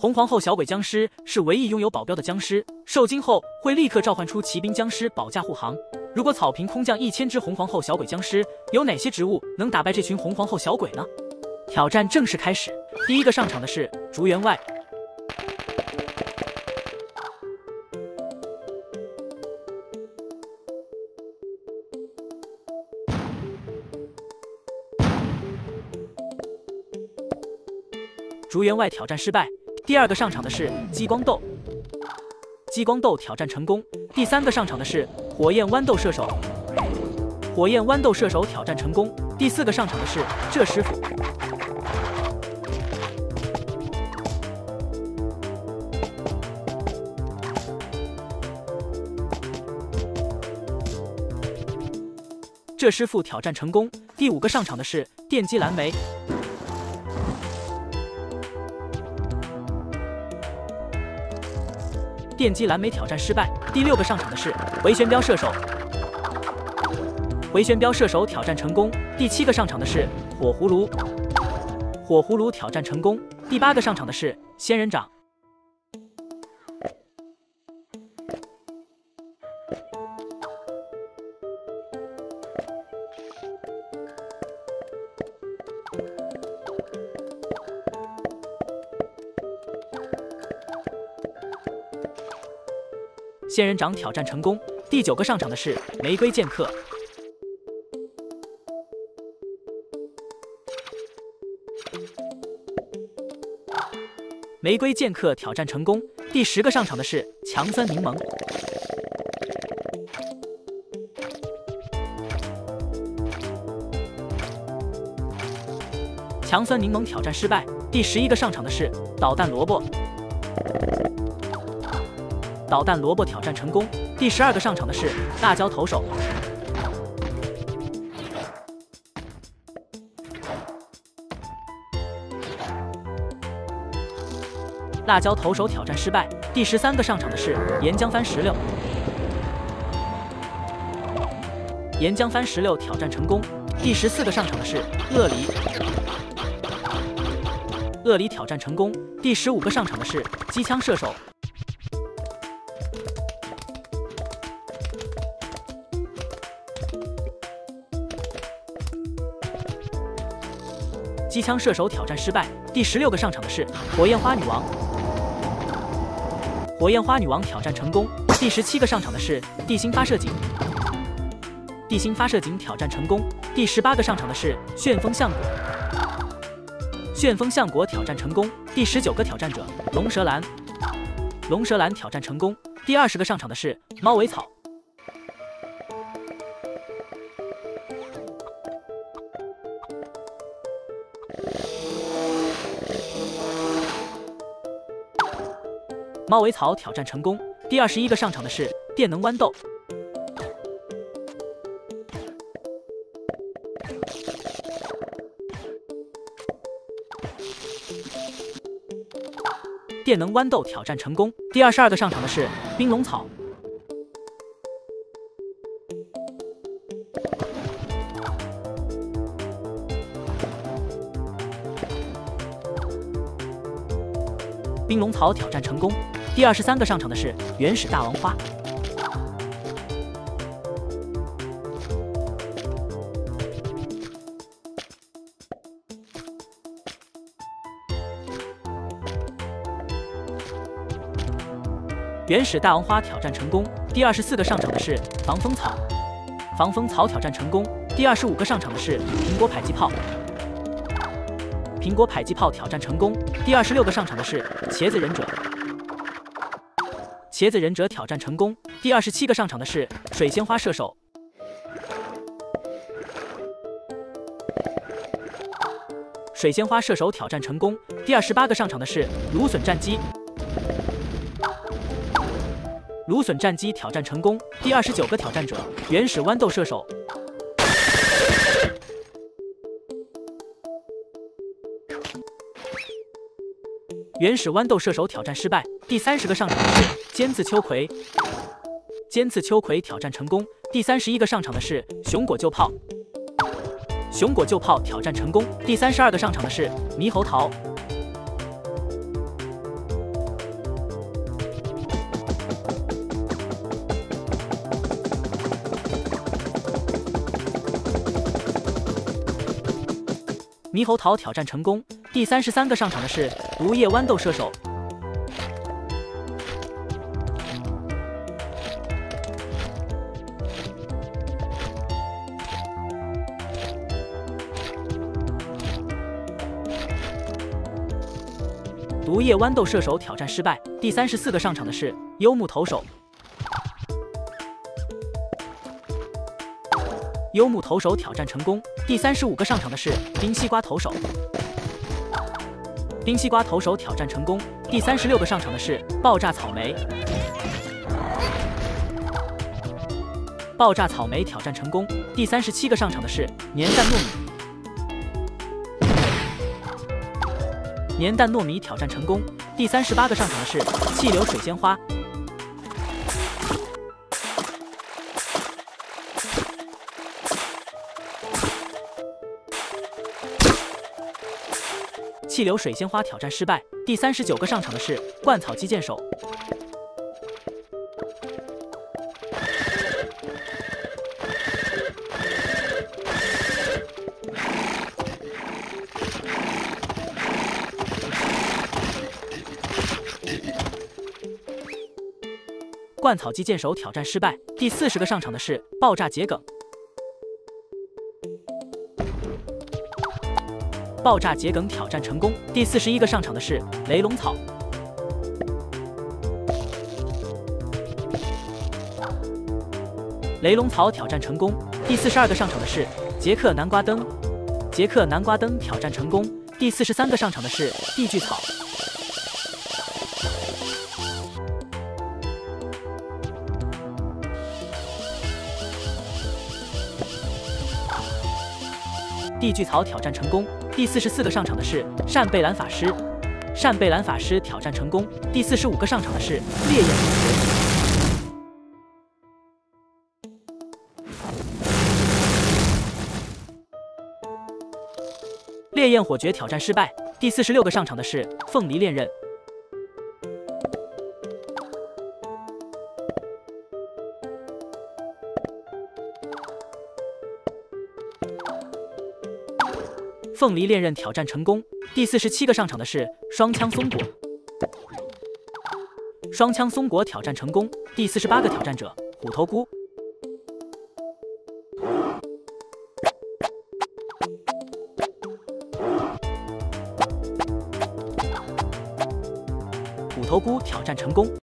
红皇后小鬼僵尸是唯一拥有保镖的僵尸，受惊后会立刻召唤出骑兵僵尸保驾护航。如果草坪空降一千只红皇后小鬼僵尸，有哪些植物能打败这群红皇后小鬼呢？挑战正式开始，第一个上场的是竹员外。竹员外挑战失败。第二个上场的是激光豆，激光豆挑战成功。第三个上场的是火焰豌豆射手，火焰豌豆射手挑战成功。第四个上场的是这师傅，这师傅挑战成功。第五个上场的是电击蓝莓。电击蓝莓挑战失败。第六个上场的是回旋镖射手，回旋镖射手挑战成功。第七个上场的是火葫芦，火葫芦挑战成功。第八个上场的是仙人掌。仙人掌挑战成功。第九个上场的是玫瑰剑客，玫瑰剑客挑战成功。第十个上场的是强酸柠檬，强酸柠檬挑战失败。第十一个上场的是导弹萝卜。导弹萝卜挑战成功。第十二个上场的是辣椒投手，辣椒投手挑战失败。第十三个上场的是岩浆番石榴，岩浆番石榴挑战成功。第十四个上场的是鳄梨，鳄梨挑战成功。第十五个上场的是机枪射手。机枪射手挑战失败。第十六个上场的是火焰花女王，火焰花女王挑战成功。第十七个上场的是地心发射井，地心发射井挑战成功。第十八个上场的是旋风橡果，旋风橡果挑战成功。第十九个挑战者龙舌兰，龙舌兰挑战成功。第二十个上场的是猫尾草。猫尾草挑战成功。第二十一个上场的是电能豌豆，电能豌豆挑战成功。第二十二个上场的是冰龙草。冰龙草挑战成功。第二十三个上场的是原始大王花。原始大王花挑战成功。第二十四个上场的是防风草，防风草挑战成功。第二十五个上场的是苹果迫击炮。苹果迫击炮挑战成功。第二十六个上场的是茄子忍者，茄子忍者挑战成功。第二十七个上场的是水仙花射手，水仙花射手挑战成功。第二十八个上场的是芦笋战机，芦笋战机挑战成功。第二十九个挑战者原始豌豆射手。原始豌豆射手挑战失败第三十个上场的是尖刺秋葵。尖刺秋葵挑战成功第三十一个上场的是熊果旧炮。熊果旧炮挑战成功第三十二个上场的是猕猴桃。猕猴桃挑战成功第三十三个上场的是毒液豌豆射手。毒液豌豆射手挑战失败。第三十四个上场的是幽木投手。幽木投手挑战成功。第三十五个上场的是冰西瓜投手。冰西瓜投手挑战成功。第三十六个上场的是爆炸草莓。爆炸草莓挑战成功。第三十七个上场的是粘蛋糯米。粘蛋糯米挑战成功。第三十八个上场的是气流水仙花。气流水仙花挑战失败。第三十九个上场的是灌草击剑手。灌草机剑手挑战失败。第四十个上场的是爆炸桔梗。爆炸桔梗挑战成功。第四十一个上场的是雷龙草。雷龙草挑战成功。第四十二个上场的是杰克南瓜灯。杰克南瓜灯挑战成功。第四十三个上场的是地锯草。地巨草挑战成功。第四十四个上场的是扇贝兰法师。扇贝兰法师挑战成功。第四十五个上场的是烈焰火绝。烈焰火诀挑战失败。第四十六个上场的是凤梨恋刃。凤梨恋刃挑战成功。第四十七个上场的是双枪松果。双枪松果挑战成功。第四十八个挑战者虎头菇。虎头菇挑战成功。